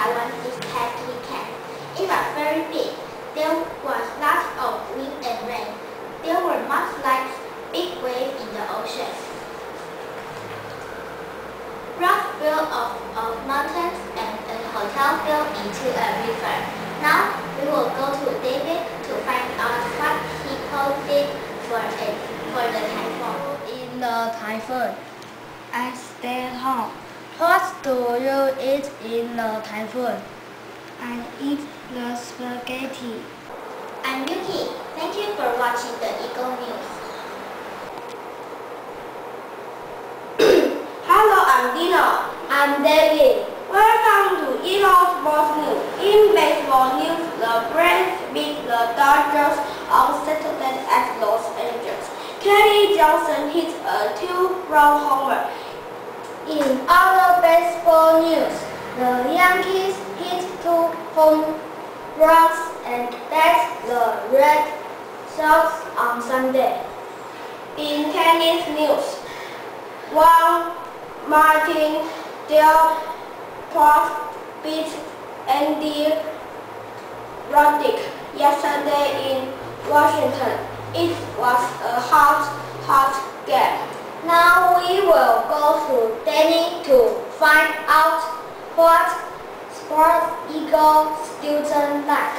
Taiwan is Patty Cat. It was very big. There was lots of wind and rain. There were much like big waves in the ocean. Rock built of, of mountains and a hotel fell into a river. Now we will go to David to find out what he did for, it, for the typhoon. In the typhoon, I stayed home. What do you eat in the typhoon? I eat the spaghetti. I'm Yuki. Thank you for watching the Eagle News. Hello, I'm Dino. I'm David. Welcome to Eagle Sports News. In baseball news, the Braves beat the Dodgers on Saturday at Los Angeles. Kenny Johnson hit a two-run homer. In other baseball news, the Yankees hit two home runs and beat the Red Sox on Sunday. In tennis news, Juan Martin Del Potro beat Andy Roddick yesterday in Washington. It was a hot, hot game. Now we will go to Danny to find out what Sports Eagle students like.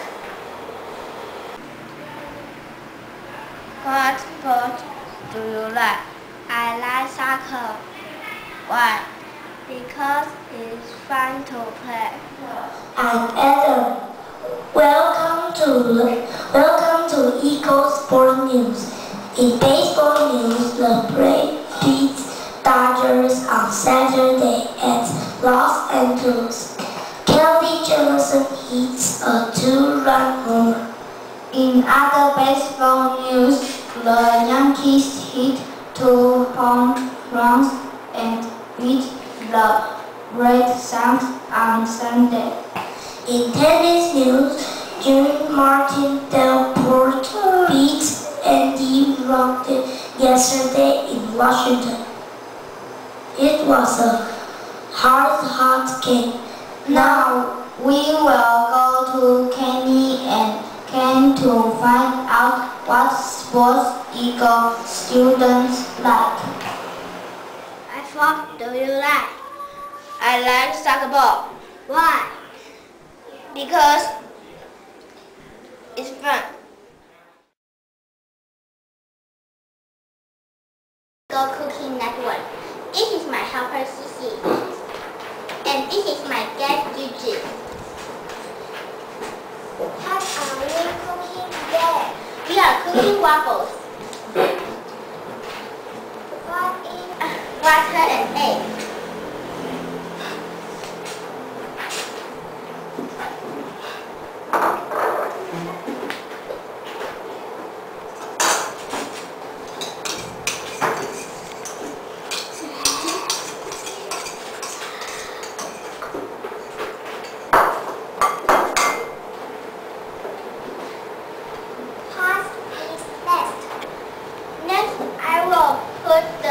What sport do you like? I like soccer. Why? Because it's fun to play. I'm Adam. Welcome to welcome to Eagle Sport News. In baseball news, the Braves beat Dodgers on Saturday at Los Angeles. Kelly Johnson hits a two-run homer. In other baseball news, the Yankees hit two home runs and beat the Red Sox on Sunday. In tennis news, June Martin Del Potro beat Andy Roddick yesterday in Washington. It was a hard, hot game. Now we will go to Kenny and Ken to find out what sports Eagle students like. What do you like? I like soccer ball Why? because it's fun. Go Cooking Network. This is my helper Cici. And this is my guest Gigi. What are we cooking today? We are cooking waffles. What is uh, water and egg?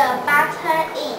the butter in.